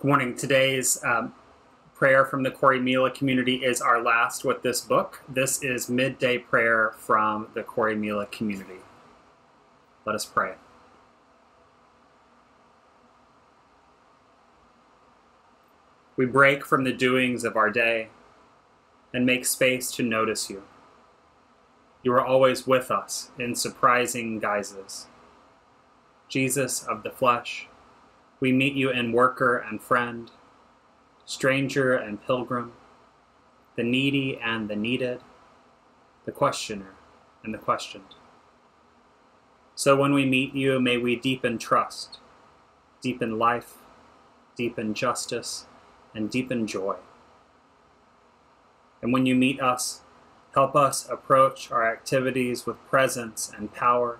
Good morning. Today's um, prayer from the Corrymeela community is our last with this book. This is midday prayer from the Corrymeela community. Let us pray. We break from the doings of our day and make space to notice you. You are always with us in surprising guises. Jesus of the flesh, we meet you in worker and friend, stranger and pilgrim, the needy and the needed, the questioner and the questioned. So when we meet you, may we deepen trust, deepen life, deepen justice, and deepen joy. And when you meet us, help us approach our activities with presence and power,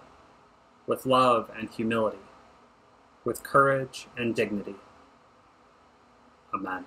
with love and humility with courage and dignity. Amen.